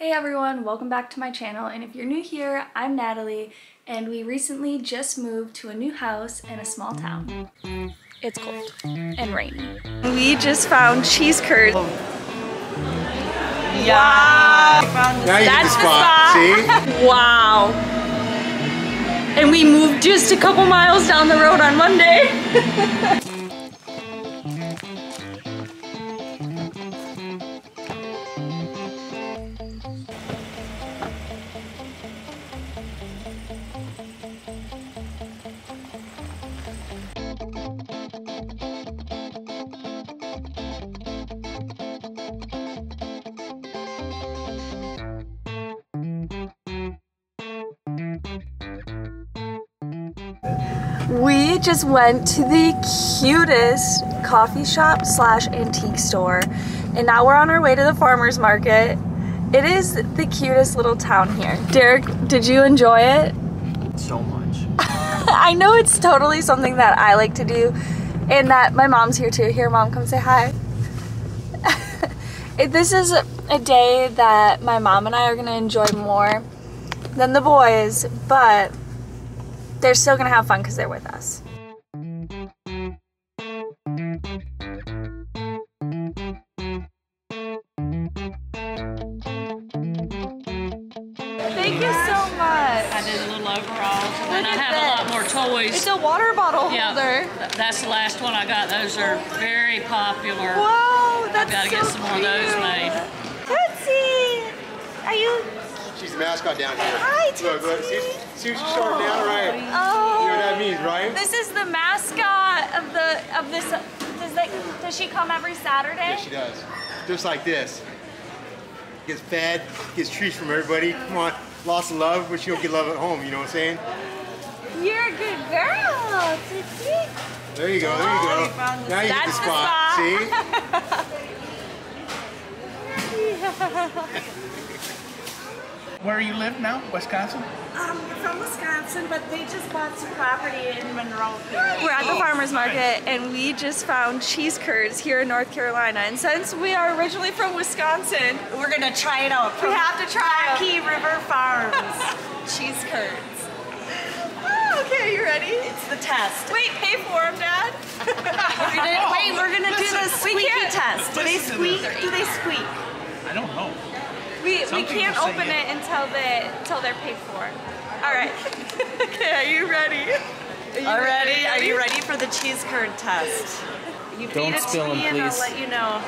Hey everyone, welcome back to my channel and if you're new here, I'm Natalie and we recently just moved to a new house in a small town. It's cold and rainy. We just found cheese curd. Oh. Yeah. Now you That's the spot. spot. See? Wow. And we moved just a couple miles down the road on Monday. We just went to the cutest coffee shop slash antique store and now we're on our way to the farmer's market. It is the cutest little town here. Derek, did you enjoy it? So much. I know it's totally something that I like to do and that my mom's here too. Here, mom, come say hi. This is a day that my mom and I are gonna enjoy more than the boys, but they're still gonna have fun because they're with us. Thank you so much. I did a little overalls, and then I at have a lot more toys. It's a water bottle yeah, holder. that's the last one I got. Those are very popular. Whoa, that's Gotta so get some more of those made. Tootsie, are you? She's the mascot down here. Hi, Look, look, see, Tootsie. see what she's showing down, right? Oh. You know Oh, what that means, right? this is the mascot of the of this. Does that does she come every Saturday? Yes, she does. Just like this. Gets fed, gets treats from everybody. Come on, lots of love, but she don't get love at home, you know what I'm saying? You're a good girl, Tootsie. There you go, there you go. Now you get the That's the spot. spot. See? Where you live now? Wisconsin? Um, from Wisconsin, but they just bought some property in Monroe here. We're at the farmer's market and we just found cheese curds here in North Carolina. And since we are originally from Wisconsin, We're gonna try it out. we have to try Rocky River Farms. cheese curds. Oh, okay, you ready? It's the test. Wait, pay for them, Dad. We're gonna, wait, we're gonna do the squeaky test. Do they squeak? Do they squeak? I don't know. We, Some we can't open yeah. it until they until they're paid for. All right. okay, are you ready? Are you All ready? Are you ready for the cheese curd test? You feed Don't it spill to 'em, me and I'll let you know.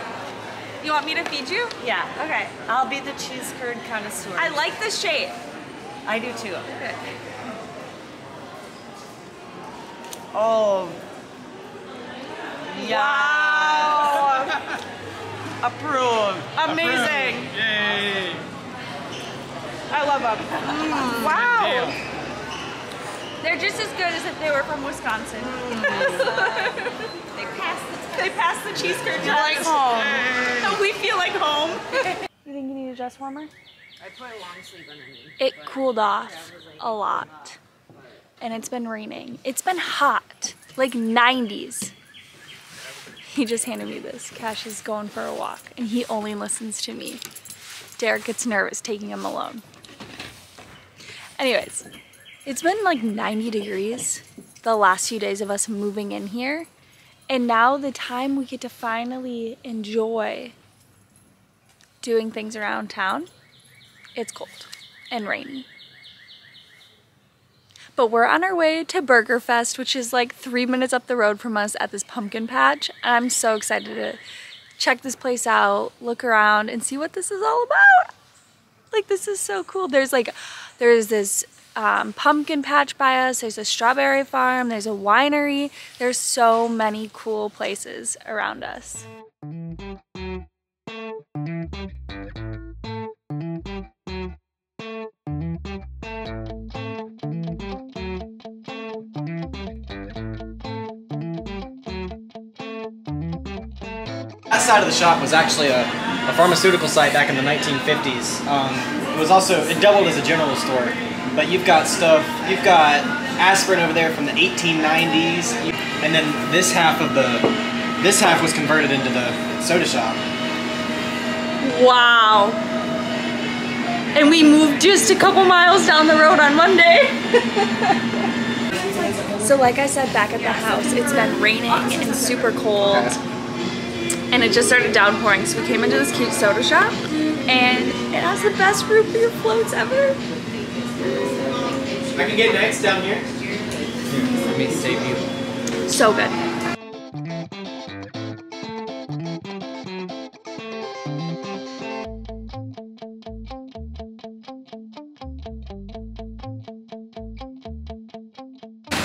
You want me to feed you? Yeah. Okay. I'll be the cheese curd connoisseur. I like the shape. I do too. Oh. Yeah. Wow. Approved. Amazing. Yay! I love them. Mm. Wow. They're just as good as if they were from Wisconsin. Mm. they passed. The, they passed the cheese curd test. like home. we feel like home. you think you need a dress warmer? I put a long sleeve underneath. It cooled off a lot. And it's been raining. It's been hot, like 90s. He just handed me this. Cash is going for a walk, and he only listens to me. Derek gets nervous taking him alone. Anyways, it's been like 90 degrees the last few days of us moving in here. And now the time we get to finally enjoy doing things around town it's cold and rainy. But we're on our way to Burger Fest, which is like three minutes up the road from us at this pumpkin patch. And I'm so excited to check this place out, look around, and see what this is all about. Like, this is so cool. There's like, there's this um, pumpkin patch by us, there's a strawberry farm, there's a winery. There's so many cool places around us. That side of the shop was actually a, a pharmaceutical site back in the 1950s. Um, it was also it doubled as a general store, but you've got stuff. You've got aspirin over there from the 1890s, and then this half of the this half was converted into the soda shop. Wow. And we moved just a couple miles down the road on Monday. so like I said back at the house, it's been raining and super cold. And it just started downpouring. So we came into this cute soda shop and it has the best root beer floats ever. I can get next down here. Let me save you. So good.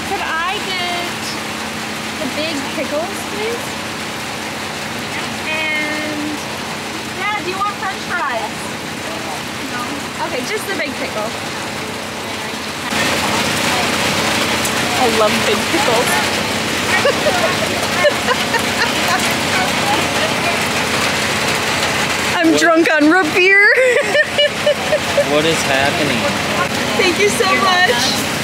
Could I get the big pickles, please? And yeah, do you want French fries? No. Okay, just the big pickle. I love big pickles. I'm drunk on root beer. What is happening? Thank you so much.